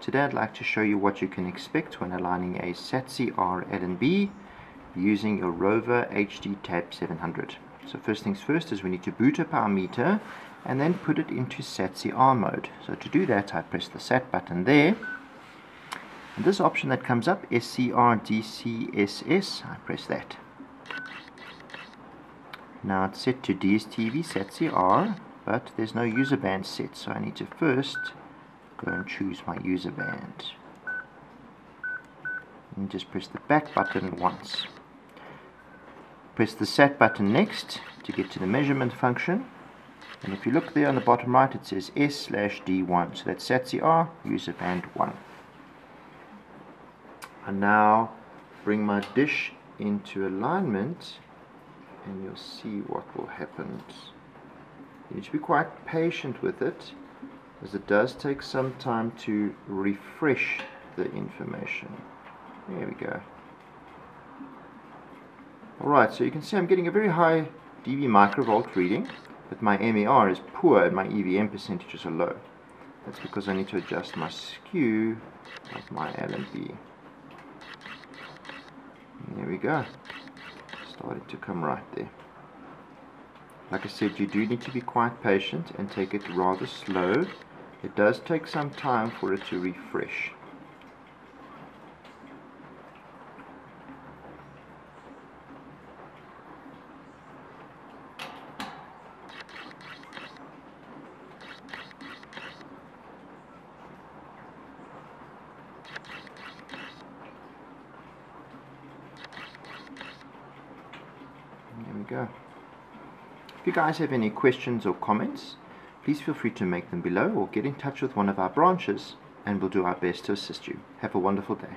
Today I'd like to show you what you can expect when aligning a SATC-R LNB using a Rover HD Tab 700. So first things first is we need to boot up our meter and then put it into SATC-R mode. So to do that I press the SAT button there and this option that comes up SCRDCSS I press that. Now it's set to DSTV SATC-R but there's no user band set so I need to first go and choose my user band. And just press the back button once. Press the set button next to get to the measurement function. And if you look there on the bottom right it says S slash D1 so that's SATC-R user band 1 and now bring my dish into alignment and you'll see what will happen. You need to be quite patient with it as it does take some time to refresh the information. There we go. Alright, so you can see I'm getting a very high dB microvolt reading, but my MER is poor and my EVM percentages are low. That's because I need to adjust my skew of my LNB. There we go. Starting to come right there. Like I said, you do need to be quite patient and take it rather slow. It does take some time for it to refresh. There we go. If you guys have any questions or comments, please feel free to make them below or get in touch with one of our branches and we'll do our best to assist you. Have a wonderful day.